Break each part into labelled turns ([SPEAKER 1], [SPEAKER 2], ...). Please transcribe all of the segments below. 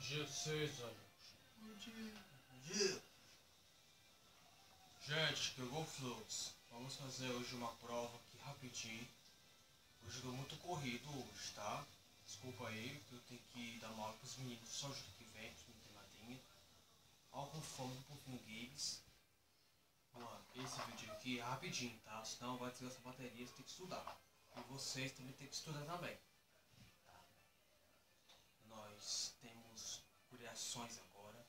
[SPEAKER 1] dia, César.
[SPEAKER 2] Bom dia. Bom dia.
[SPEAKER 1] Gente, pegou flores. Vamos fazer hoje uma prova aqui rapidinho. Hoje eu tô muito corrido hoje, tá? Desculpa aí, que eu tenho que dar uma aula pros meninos só junto que vem, que não tem madrinha. Algo fome do Pouquinho Games. Esse vídeo aqui é rapidinho, tá? Senão vai desligar essa bateria, você tem que estudar. E vocês também tem que estudar também. Tá? Nós temos criações agora.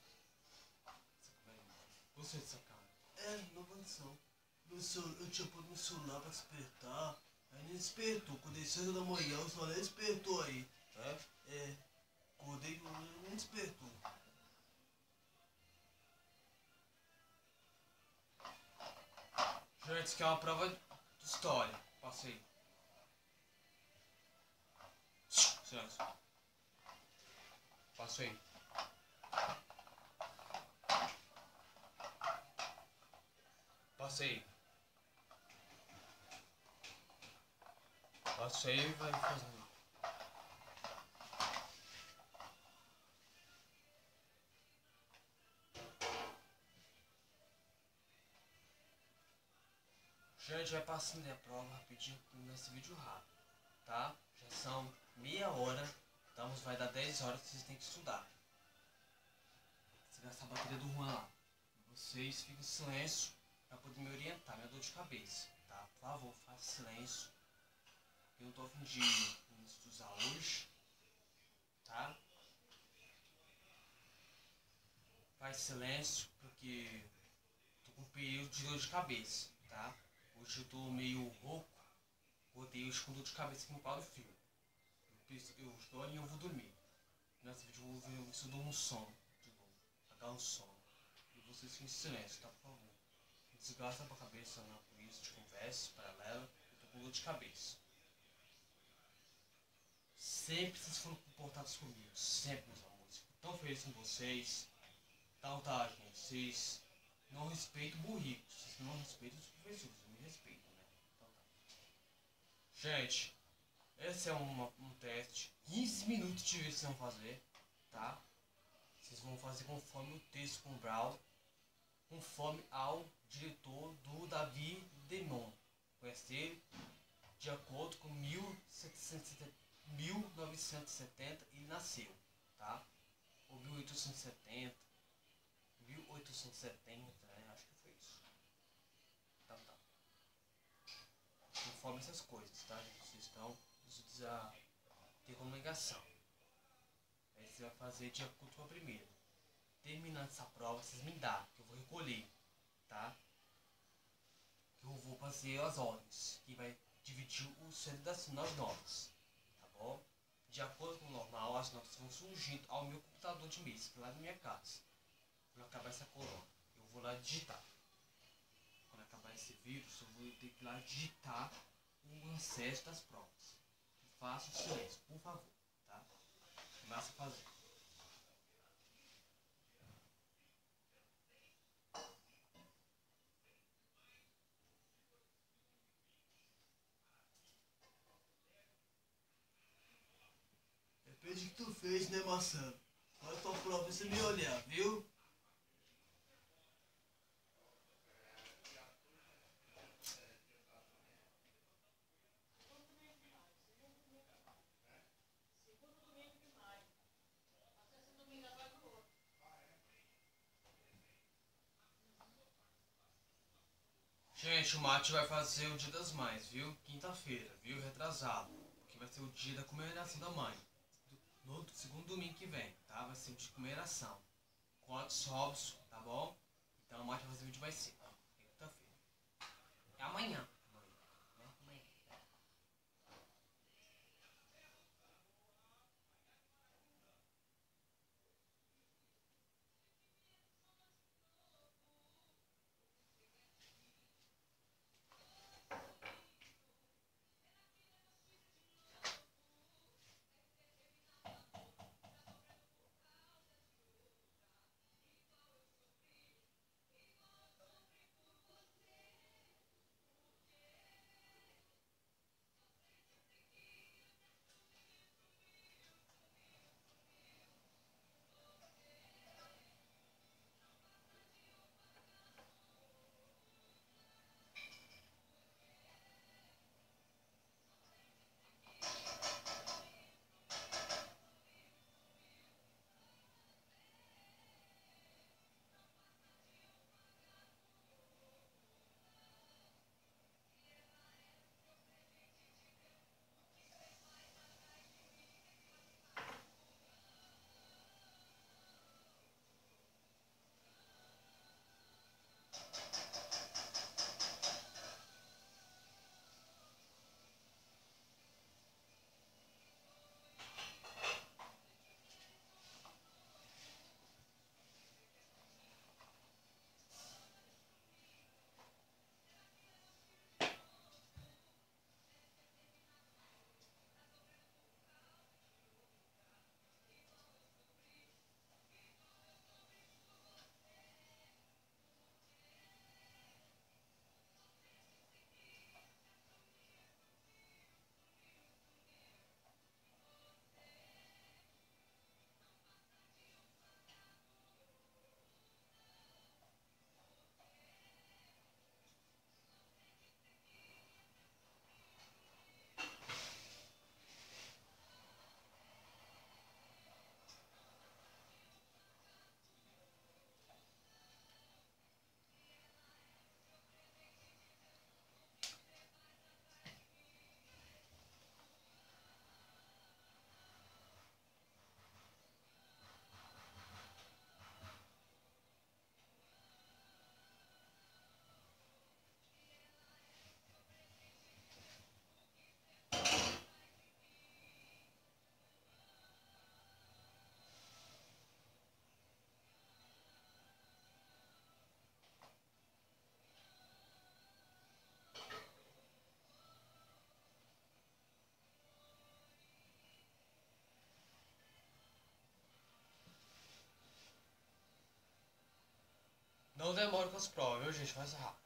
[SPEAKER 1] Você de sacana.
[SPEAKER 2] É. Meu celular, eu tinha posto meu celular pra despertar. Aí nem despertou. Acordei 6 da manhã, o celular despertou aí.
[SPEAKER 1] É?
[SPEAKER 2] É. Acordei nem despertou.
[SPEAKER 1] Gente, isso aqui é uma prova de história. Passa aí. Silêncio. Passa Passa aí e vai fazendo. Gente, vai passando a prova rapidinho nesse vídeo rápido, tá? Já são meia hora, então vai dar 10 horas que vocês têm que estudar. Você gastar a bateria do Juan lá. Vocês fiquem em silêncio para poder me orientar, minha dor de cabeça, tá? Por favor, faça silêncio. Eu não tô a fim de estudar hoje, tá? Faz silêncio, porque tô com um período de dor de cabeça, tá? Hoje eu tô meio rouco, rodei hoje com dor de cabeça aqui no quadro filme. Eu, eu estou e eu vou dormir. Nesse vídeo eu vou ver se eu dou um sono de novo, agarrar um sono. E vocês fiquem em silêncio, tá? Por favor. Desgasta pra cabeça não com isso de conversa paralela, eu tô com dor de cabeça. Sempre vocês foram comportados comigo, sempre, meus amores. Fico tão feliz com vocês. Então tá, gente, vocês não respeitam burricos, vocês não respeitam os professores, me respeitam, né? Então tá. Gente, esse é uma, um teste. 15 minutos de vocês vão fazer, tá? Vocês vão fazer conforme o texto com o Brown, conforme ao diretor do Davi Demon. Conhece ele? De acordo com 1770, 1970 ele nasceu, tá? Ou 1870, 1870, né? Acho que foi isso. Tá, tá. Conforme essas coisas, tá, gente? Vocês estão. Vocês precisam ter comunicação. Aí você vai fazer de acordo com a primeira. Terminando essa prova, vocês me dão, que eu vou recolher, tá? Eu vou fazer as ordens, que vai dividir o centro das nas notas, tá bom? De acordo com o normal, as notas vão surgindo ao meu computador de mesa, lá na minha casa. Quando acabar essa coluna, eu vou lá digitar. Quando acabar esse vírus, eu vou ter que lá digitar o acesso das provas. Faça o silêncio, por favor, tá? Começa a fazer.
[SPEAKER 2] Depende do que tu fez, né, Marcelo? Olha e você me olhar, viu?
[SPEAKER 1] Gente, o Mate vai fazer o Dia das Mães, viu? Quinta-feira, viu? Retrasado. Que vai ser o dia da comemoração da mãe. No segundo domingo que vem, tá? Vai ser dia de comemoração. Quantos Robson, tá bom? Então Mate vai fazer vídeo vai ser. Quinta-feira. É amanhã. Não demore com as provas, viu gente? Faz rápido.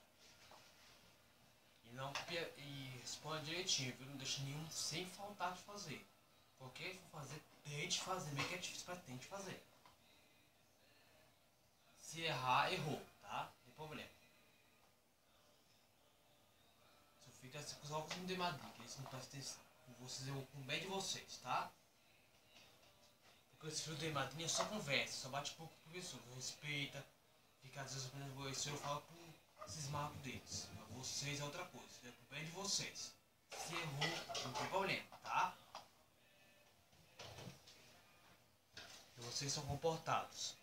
[SPEAKER 1] E não e responde direitinho, viu? Não deixa nenhum sem faltar de fazer. Qualquer que for fazer, tente fazer. Meio que é difícil, mas tente fazer. Se errar, errou, tá? Não tem problema. Só fica assim, com os óculos de Madrid, que eles não prestam atenção. Vocês, eu com bem de vocês, tá? Porque esse filho de Madrid é só conversa, só bate pouco pro professor, respeita. Fica às vezes o professor fala por cismar deles. Vocês é outra coisa, é pro bem de vocês. Se errou, não tem problema, tá? E vocês são comportados.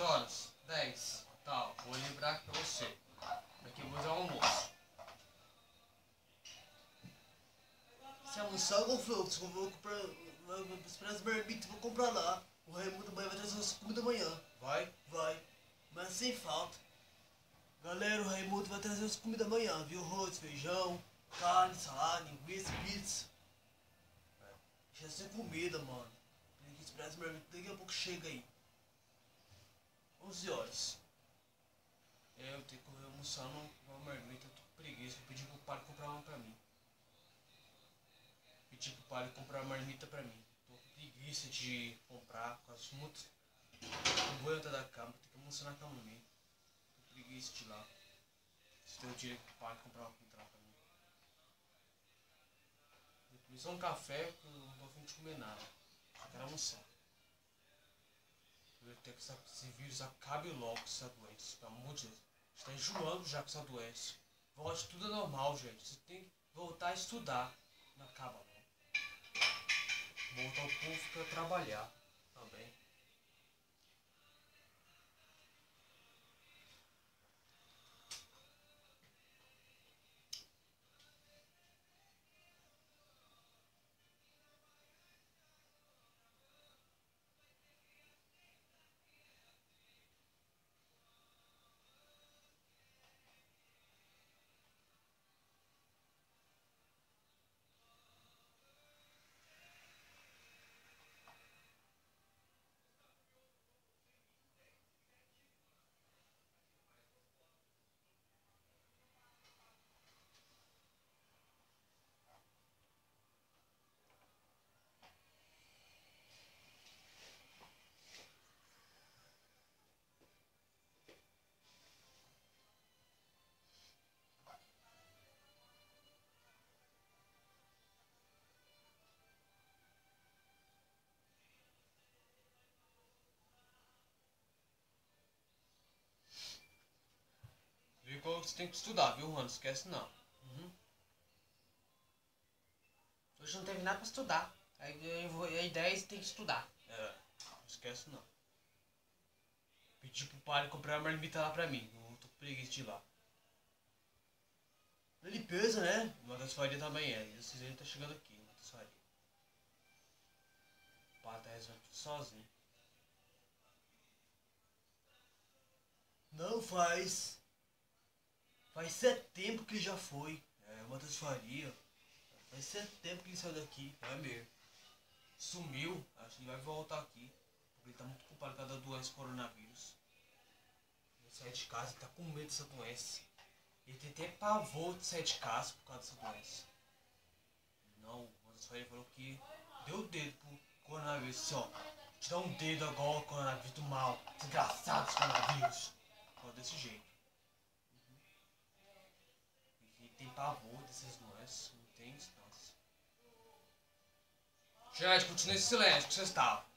[SPEAKER 1] Quantas horas? 10. Tá, vou lembrar aqui pra você. Daqui eu vou usar o almoço.
[SPEAKER 2] Se almoçar, com eu vou comprar. Vou esperar as marmitas, vou comprar lá. O Raimundo vai trazer as comida amanhã.
[SPEAKER 1] Vai?
[SPEAKER 2] Vai. Mas sem falta. Galera, o Raimundo vai trazer as comidas amanhã, viu? Arroz, feijão, carne, salada, linguiça, pizza. É. Já sem comida, mano. Tem que esperar as marmitas, daqui a pouco chega aí. 11 horas.
[SPEAKER 1] É, eu tenho que almoçar uma marmita, tô com preguiça. Eu pedi pro pai comprar uma pra mim. Pedi pro pai comprar uma marmita pra mim. Tô com preguiça de comprar, por causa muito. Não vou entrar da cama, tenho que almoçar na cama mesmo. Tô com preguiça de ir lá. Se tem o dinheiro pro pai comprar uma comprar pra mim. Comi só um café, porque eu não tô afim de comer nada. Só quero almoçar. Que esse vírus acabe logo essa doença, pelo amor de Deus. Está enjoando já com essa doença. Volte tudo é normal, gente. Você tem que voltar a estudar. Não acaba não. Voltar o povo para trabalhar você tem que estudar, viu, Rano? Esquece não. Uhum. Hoje não teve nada pra estudar. Aí vou, a ideia é que tem que estudar. É, não esquece não. Pedi pro pai comprar uma marmita lá pra mim. Eu tô com preguiça de ir lá.
[SPEAKER 2] Na limpeza, né?
[SPEAKER 1] Matheus Faria também é. E o Cisane tá chegando aqui, Matheus Faria. O pai tá resolvendo tudo sozinho.
[SPEAKER 2] Não faz. Faz tempo que ele já foi. É, Matheus Faria. Faz tempo que ele saiu daqui.
[SPEAKER 1] É mesmo. Sumiu. Acho que ele vai voltar aqui. Porque ele tá muito culpado com a doença coronavírus. Ele sai de casa, ele tá com medo dessa doença. Ele tem até pavor de sair de casa por causa dessa doença. Não, o Faria falou que deu o dedo pro coronavírus. Assim, ó. Te dá um dedo agora, coronavírus do mal. Desgraçado coronavírus. Falou desse jeito. Tem pavor dessas doenças, não tem instância. Gente, continue em silêncio que vocês estavam.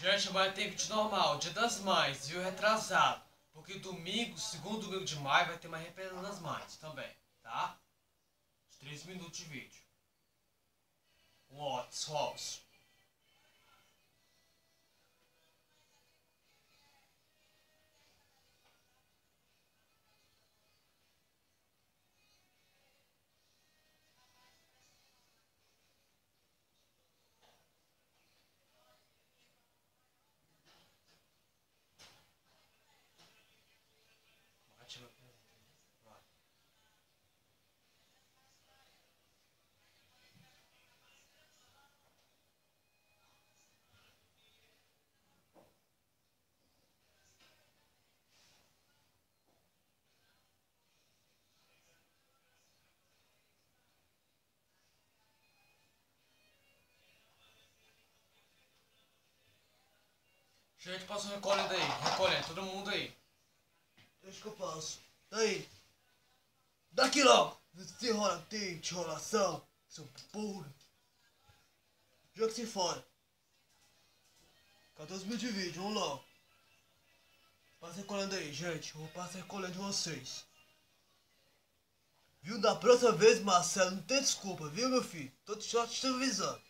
[SPEAKER 3] Gente, amanhã tem vídeo normal, dia das mães, viu? Retrasado. Porque domingo, segundo domingo de maio, vai ter uma represa das mães também, tá? Os 3 minutos de vídeo. Lotes, Robson. Gente, passa recolhendo aí, recolhendo, todo mundo aí.
[SPEAKER 1] Deixa que eu passo. Daí. Daqui logo. Você enrola, tem de enrolação. Seu porra. Joga-se fora. 14 mil de vídeo, vamos lá. Passa recolhendo aí, gente. Eu vou passar recolhendo vocês. Viu? Da próxima vez, Marcelo, não tem desculpa, viu, meu filho? Tô só te avisando.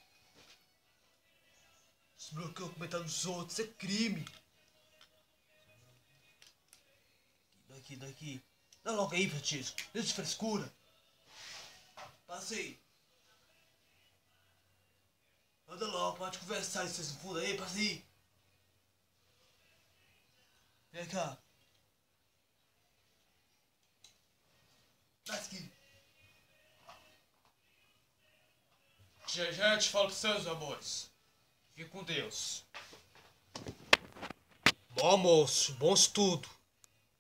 [SPEAKER 1] Desbloqueou o comentário dos outros, é crime. Daqui, daqui. Dá logo aí, Francisco. Deixa de frescura. Passa aí. Anda logo, pode conversar vocês no fundo aí, passa aí. Vem cá. Dá aqui.
[SPEAKER 3] Gente, fala pros seus amores. Fique com Deus.
[SPEAKER 1] Bom almoço, bom estudo.